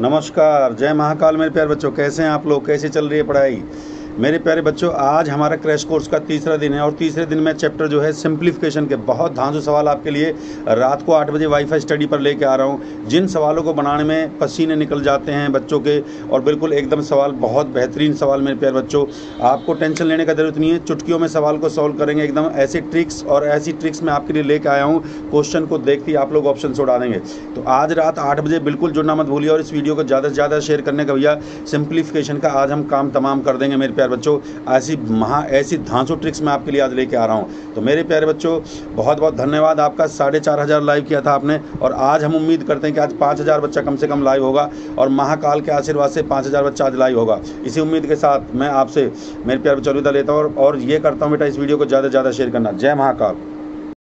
नमस्कार, जय महाकाल मेरे प्यार बच्चों, कैसे हैं आप लोग? कैसे चल रही है पढ़ाई? मेरे प्यारे बच्चों, आज हमारा क्रैश कोर्स का तीसरा दिन है और तीसरे दिन में चैप्टर जो है सिंप्लीफिकेशन के बहुत धांसू सवाल आपके लिए रात को आठ बजे वाईफाई स्टडी पर लेके आ रहा हूँ। जिन सवालों को बनाने में पसीने निकल जाते हैं बच्चों के, और बिल्कुल एकदम सवाल, बहुत बेहतरीन सवाल मेरे प्यारे बच्चों। आपको टेंशन लेने का ज़रूरत नहीं है, चुटकियों में सवाल को सॉल्व करेंगे एकदम। ऐसी ट्रिक्स और ऐसी ट्रिक्स मैं आपके लिए लेके आया हूँ, क्वेश्चन को देखते आप लोग ऑप्शन उड़ा देंगे तो आज रात आठ बजे बिल्कुल जुड़ना मत भूलिए और इस वीडियो को ज़्यादा से ज़्यादा शेयर करने का भैया, सिंप्लीफिकेशन का आज हम काम तमाम कर देंगे मेरे प्यारे बच्चों, ऐसी महा, ऐसी धांसू ट्रिक्स मैं आपके लिए आज लेके आ रहा हूँ। तो मेरे प्यारे बच्चों बहुत बहुत धन्यवाद आपका। साढ़े चार हज़ार लाइव किया था आपने, और आज हम उम्मीद करते हैं कि आज पाँच हज़ार बच्चा कम से कम लाइव होगा, और महाकाल के आशीर्वाद से पाँच हज़ार बच्चा आज लाइव होगा। इसी उम्मीद के साथ मैं आपसे, मेरे प्यारे बच्चों लेता हूँ, और ये करता हूँ बेटा, इस वीडियो को ज़्यादा से ज़्यादा शेयर करना। जय महाकाल।